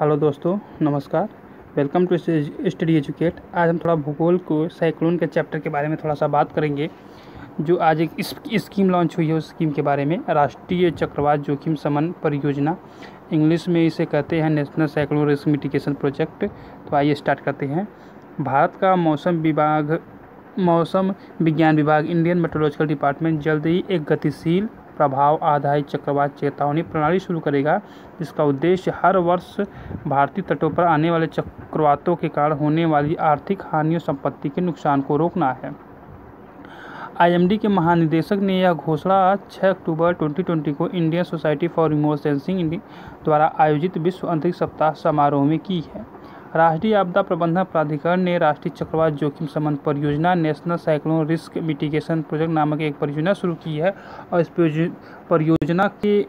Hello दोस्तों, नमस्कार। Welcome to study educate आज हम थोड़ा भूगोल को साइक्लोन के चैप्टर के बारे में थोड़ा सा बात करेंगे, जो आज एक स्कीम लॉन्च हुई है उस स्कीम के बारे में, राष्ट्रीय चक्रवात जोखिम समन परियोजना। इंग्लिश में इसे कहते हैं national cyclone risk mitigation project तो आइए स्टार्ट करते हैं। भारत का मौसम विभाग मौसम विज्ञान विभाग इंडियन मेट्रोलॉजिकल डिपार्टमेंट जल्द ही एक गतिशील प्रभाव आधारित चक्रवात चेतावनी प्रणाली शुरू करेगा, जिसका उद्देश्य हर वर्ष भारतीय तटों पर आने वाले चक्रवातों के कारण होने वाली आर्थिक हानि और संपत्ति के नुकसान को रोकना है। आईएमडी के महानिदेशक ने यह घोषणा 6 अक्टूबर 2020 को Indian society for remote sensing द्वारा आयोजित विश्व अंतरिक्ष सप्ताह समारोह में की है। राष्ट्रीय आपदा प्रबंधन प्राधिकरण ने राष्ट्रीय चक्रवात जोखिम संबंध परियोजना national cyclone risk mitigation project नामक एक परियोजना शुरू की है। और इस परियोजना के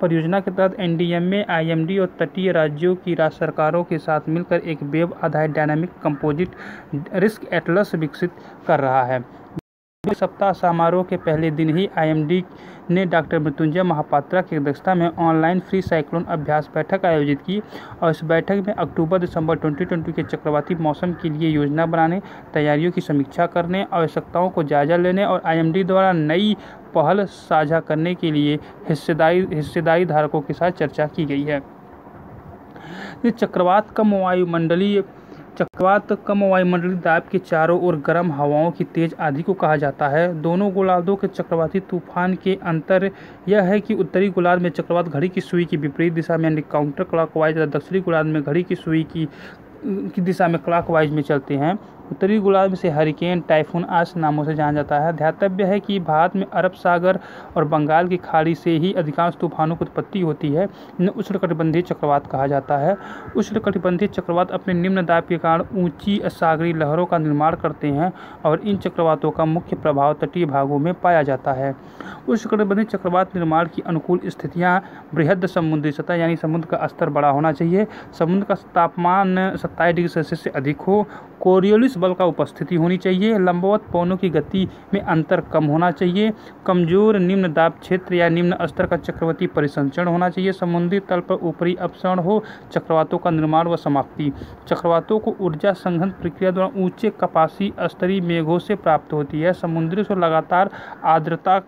परियोजना के तहत एन डी एम में आई एम डी और तटीय राज्यों की राज्य सरकारों के साथ मिलकर एक वेब आधारित डायनामिक कंपोजिट रिस्क एटलस विकसित कर रहा है। सप्ताह समारोह के पहले दिन ही आईएमडी ने डॉक्टर मृत्युंजय महापात्रा की अध्यक्षता में ऑनलाइन फ्री साइक्लोन अभ्यास बैठक आयोजित की और इस बैठक में अक्टूबर दिसंबर 2020 के चक्रवाती मौसम के लिए योजना बनाने, तैयारियों की समीक्षा करने, आवश्यकताओं को जायजा लेने और आईएमडी द्वारा नई पहल साझा करने के लिए हिस्सेदारी हिस्सेदारी धारकों के साथ चर्चा की गई है। चक्रवात कम वायुमंडलीय चक्रवात कम वायुमंडलीय दाब के चारों ओर गर्म हवाओं की तेज आंधी को कहा जाता है। दोनों गोलार्धों के चक्रवाती तूफ़ान के अंतर यह है कि उत्तरी गोलार्ध में चक्रवात घड़ी की सुई की विपरीत दिशा में, यानी काउंटर क्लॉकवाइज तथा दक्षिणी गोलार्ध में घड़ी की सुई की की दिशा में क्लॉकवाइज में चलते हैं। उत्तरी गोलार्ध से हरिकेन टाइफून आदि नामों से जाना जाता है। ध्यातव्य है कि भारत में अरब सागर और बंगाल की खाड़ी से ही अधिकांश तूफानों की उत्पत्ति होती है। इन्हें उष्णकटिबंधीय चक्रवात कहा जाता है। उष्णकटिबंधीय चक्रवात अपने निम्न दाब के कारण ऊँची सागरी लहरों का निर्माण करते हैं और इन चक्रवातों का मुख्य प्रभाव तटीय भागों में पाया जाता है। उष्णकटिबंधीय चक्रवात निर्माण की अनुकूल स्थितियाँ बृहद समुद्री सतह यानी समुद्र का स्तर बड़ा होना चाहिए। समुद्र का तापमान सत्ताईस डिग्री सेल्सियस से अधिक हो। कोरियोलिस बल का उपस्थिति होनी चाहिए। लंबवत पवनों की गति में अंतर कम होना चाहिए। कमज़ोर निम्न दाब क्षेत्र या निम्न स्तर का चक्रवर्ती परिसंचरण होना चाहिए। समुद्री तल पर ऊपरी अपसरण हो, चक्रवातों का निर्माण व समाप्ति। चक्रवातों को ऊर्जा संघन प्रक्रिया द्वारा ऊँचे कपासी स्तरीय मेघों से प्राप्त होती है। समुद्री से लगातार आर्द्रता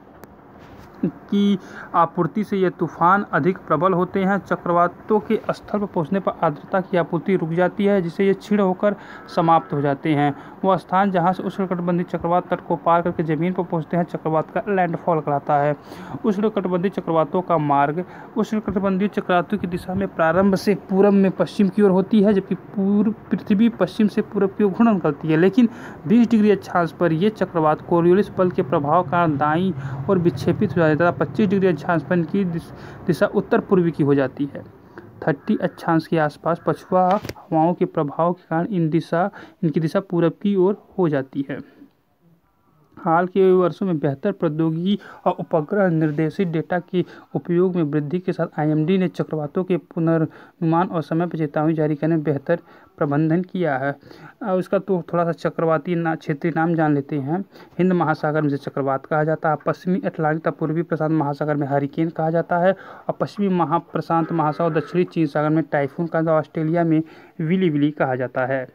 की आपूर्ति से ये तूफ़ान अधिक प्रबल होते हैं। चक्रवातों के स्थल पर पहुँचने पर आर्द्रता की आपूर्ति रुक जाती है जिससे ये क्षीण होकर समाप्त हो जाते हैं। वह स्थान जहाँ से उष्णकटिबंधीय चक्रवात तट को पार करके ज़मीन पर पहुँचते हैं, चक्रवात का लैंडफॉल कराता है। उष्णकटिबंधीय चक्रवातों का मार्ग उष्णकटिबंधीय चक्रवातों की दिशा में प्रारंभ से पूर्व में पश्चिम की ओर होती है, जबकि पूर्व पृथ्वी पश्चिम से पूर्व की ओर घूर्णन करती है। लेकिन बीस डिग्री अक्षांश पर यह चक्रवात कोरियोलिस बल के प्रभाव कारण दाई और विक्षेपित हो है तथा पच्चीस डिग्री अक्षांश की दिशा उत्तर पूर्वी की हो जाती है। थर्टी अक्षांश के आसपास पछुआ हवाओं के प्रभाव के कारण इन दिशा, इनकी दिशा पूरब की ओर हो जाती है। हाल के वर्षों में बेहतर प्रौद्योगिकी और उपग्रह निर्देशित डेटा के उपयोग में वृद्धि के साथ आईएमडी ने चक्रवातों के पुनर्नुमान और समय पर चेतावनी जारी करने में बेहतर प्रबंधन किया है। और इसका तो थोड़ा सा चक्रवाती ना, क्षेत्रीय नाम जान लेते हैं। हिंद महासागर में चक्रवात कहा जाता है। पश्चिमी अटलांटिक तथा पूर्वी प्रशांत महासागर में हरिकेन कहा जाता है और पश्चिमी महाप्रशांत महासागर दक्षिणी चीन सागर में टाइफून का ऑस्ट्रेलिया में विली विली कहा जाता है।